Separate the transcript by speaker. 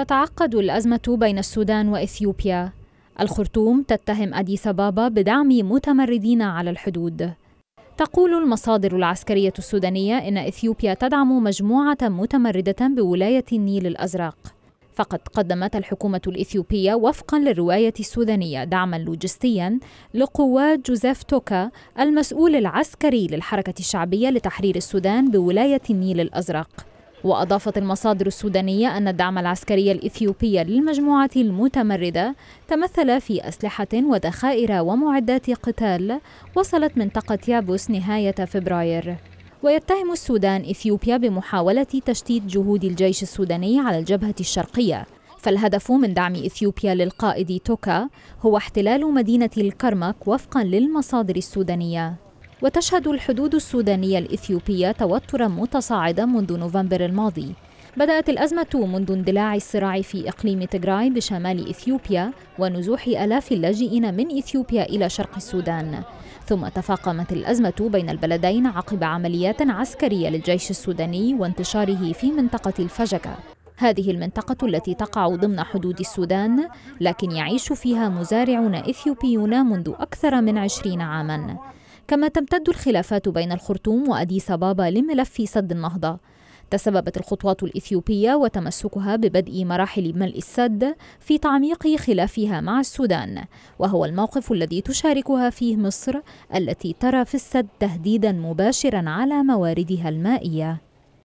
Speaker 1: تتعقد الأزمة بين السودان وإثيوبيا. الخرطوم تتهم أديس أبابا بدعم متمردين على الحدود. تقول المصادر العسكرية السودانية إن إثيوبيا تدعم مجموعة متمردة بولاية النيل الأزرق. فقد قدمت الحكومة الإثيوبية وفقا للرواية السودانية دعما لوجستيا لقوات جوزيف توكا المسؤول العسكري للحركة الشعبية لتحرير السودان بولاية النيل الأزرق. وأضافت المصادر السودانية أن الدعم العسكري الإثيوبي للمجموعة المتمردة تمثل في أسلحة وذخائر ومعدات قتال وصلت منطقة يابوس نهاية فبراير. ويتهم السودان إثيوبيا بمحاولة تشتيت جهود الجيش السوداني على الجبهة الشرقية. فالهدف من دعم إثيوبيا للقائد توكا هو احتلال مدينة الكرمك وفقا للمصادر السودانية. وتشهد الحدود السودانية الإثيوبية توترا متصاعدا منذ نوفمبر الماضي. بدأت الأزمة منذ اندلاع الصراع في إقليم تجراي بشمال إثيوبيا ونزوح آلاف اللاجئين من إثيوبيا إلى شرق السودان. ثم تفاقمت الأزمة بين البلدين عقب عمليات عسكرية للجيش السوداني وانتشاره في منطقة الفجكة هذه المنطقة التي تقع ضمن حدود السودان لكن يعيش فيها مزارعون إثيوبيون منذ أكثر من عشرين عاماً. كما تمتد الخلافات بين الخرطوم وأديس أبابا لملف سد النهضة. تسببت الخطوات الإثيوبية وتمسكها ببدء مراحل ملء السد في تعميق خلافها مع السودان وهو الموقف الذي تشاركها فيه مصر التي ترى في السد تهديدا مباشرا على مواردها المائية.